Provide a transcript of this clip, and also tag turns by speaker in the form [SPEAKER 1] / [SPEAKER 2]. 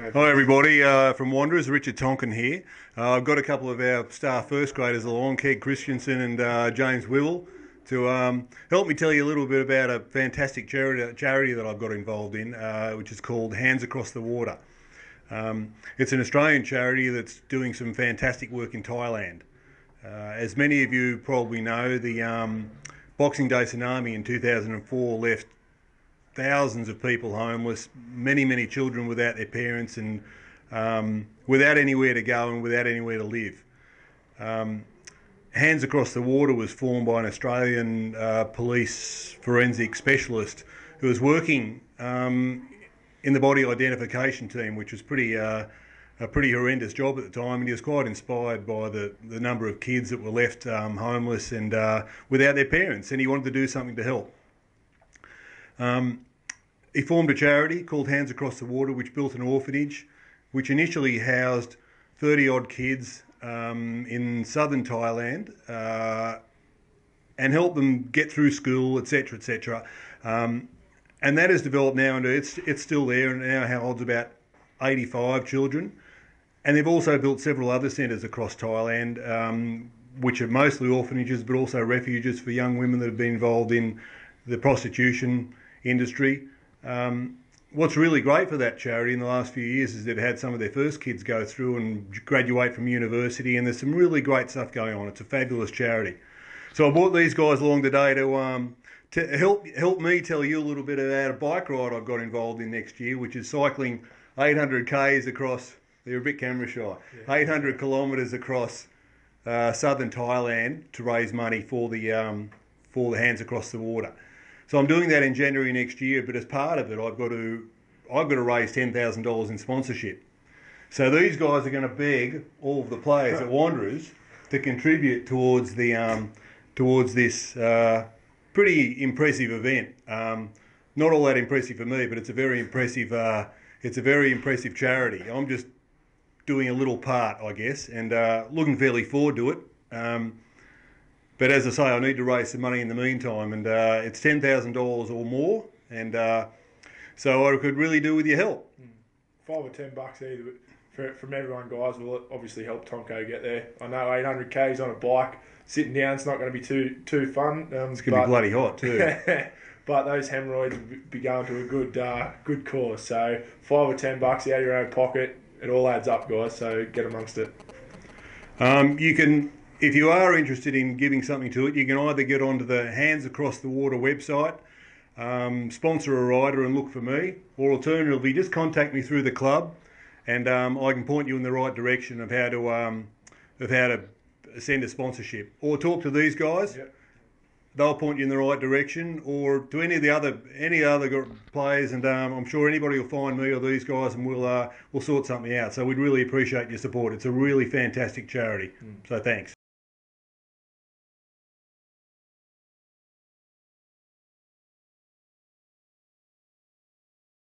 [SPEAKER 1] Hi everybody, uh, from Wanderers, Richard Tonkins here. Uh, I've got a couple of our star first graders along, Keg Christensen and uh, James Whittle, to um, help me tell you a little bit about a fantastic charity, charity that I've got involved in, uh, which is called Hands Across the Water. Um, it's an Australian charity that's doing some fantastic work in Thailand. Uh, as many of you probably know, the um, Boxing Day tsunami in 2004 left thousands of people homeless, many, many children without their parents and um, without anywhere to go and without anywhere to live. Um, Hands Across the Water was formed by an Australian uh, police forensic specialist who was working um, in the body identification team, which was pretty uh, a pretty horrendous job at the time, and he was quite inspired by the, the number of kids that were left um, homeless and uh, without their parents, and he wanted to do something to help. Um, he formed a charity called Hands Across the Water, which built an orphanage, which initially housed 30 odd kids um, in southern Thailand uh, and helped them get through school, etc., etc. Um, and that has developed now and it's it's still there and now holds about 85 children. And they've also built several other centres across Thailand, um, which are mostly orphanages, but also refuges for young women that have been involved in the prostitution industry. Um, what's really great for that charity in the last few years is they've had some of their first kids go through and graduate from university, and there's some really great stuff going on. It's a fabulous charity. So I brought these guys along today to um, to help help me tell you a little bit about a bike ride I've got involved in next year, which is cycling 800 k's across. They're a bit camera shy. Yeah. 800 kilometres across uh, southern Thailand to raise money for the um, for the Hands Across the Water. So I'm doing that in January next year, but as part of it, I've got to I've got to raise ten thousand dollars in sponsorship. So these guys are going to beg all of the players at Wanderers to contribute towards the um, towards this uh, pretty impressive event. Um, not all that impressive for me, but it's a very impressive uh, it's a very impressive charity. I'm just doing a little part, I guess, and uh, looking fairly forward to it. Um, but as I say, I need to raise some money in the meantime, and uh, it's ten thousand dollars or more, and uh, so I could really do with your help.
[SPEAKER 2] Hmm. Five or ten bucks either for, from everyone, guys, will obviously help Tonko get there. I know 800 k's on a bike, sitting down, it's not going to be too too fun.
[SPEAKER 1] Um, it's going to be bloody hot too.
[SPEAKER 2] but those hemorrhoids will be going to a good uh, good cause. So five or ten bucks out of your own pocket, it all adds up, guys. So get amongst it.
[SPEAKER 1] Um, you can if you are interested in giving something to it, you can either get onto the Hands Across the Water website, um, sponsor a rider and look for me, or alternatively, just contact me through the club, and um, I can point you in the right direction of how to um, of how to send a sponsorship, or talk to these guys. Yep. They'll point you in the right direction, or to any of the other any other players, and um, I'm sure anybody will find me or these guys, and we'll uh, we'll sort something out. So we'd really appreciate your support. It's a really fantastic charity. Mm. So thanks.